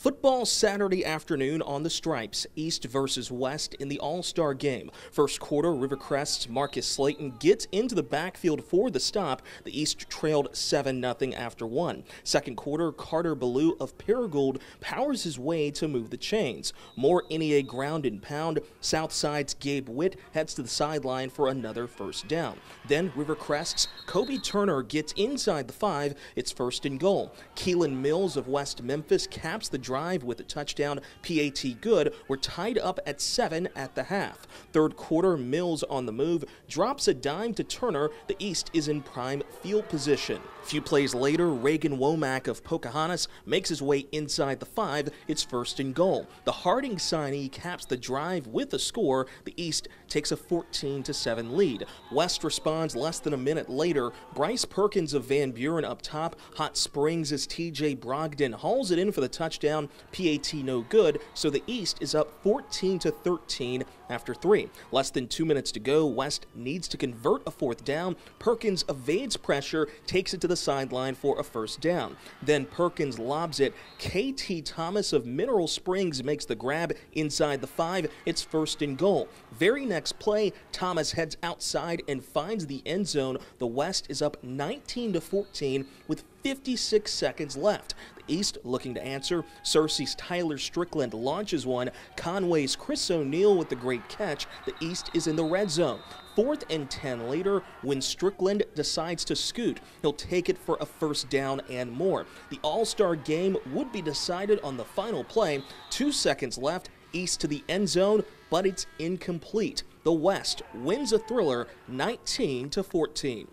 Football Saturday afternoon on the Stripes, East versus West in the All Star game. First quarter, Rivercrest's Marcus Slayton gets into the backfield for the stop. The East trailed 7 0 after one. Second quarter, Carter Ballou of Paragould powers his way to move the chains. More NEA ground and pound. Southside's Gabe Witt heads to the sideline for another first down. Then Rivercrest's Kobe Turner gets inside the five. It's first and goal. Keelan Mills of West Memphis caps the drive with a touchdown. PAT good. We're tied up at seven at the half. Third quarter, Mills on the move drops a dime to Turner. The East is in prime field position. A few plays later, Reagan Womack of Pocahontas makes his way inside the five. It's first and goal. The Harding signee caps the drive with a score. The East takes a 14 7 lead. West responds less than a minute later. Bryce Perkins of Van Buren up top. Hot Springs as TJ Brogdon hauls it in for the touchdown down, PAT no good, so the East is up 14 to 13 after three. Less than two minutes to go, West needs to convert a fourth down. Perkins evades pressure, takes it to the sideline for a first down. Then Perkins lobs it. KT Thomas of Mineral Springs makes the grab inside the five. It's first and goal. Very next play, Thomas heads outside and finds the end zone. The West is up 19 to 14 with 56 seconds left. East looking to answer. Searcy's Tyler Strickland launches one. Conway's Chris O'Neill with the great catch. The East is in the red zone. Fourth and 10 later, when Strickland decides to scoot, he'll take it for a first down and more. The All Star game would be decided on the final play. Two seconds left, east to the end zone, but it's incomplete. The West wins a thriller 19 to 14.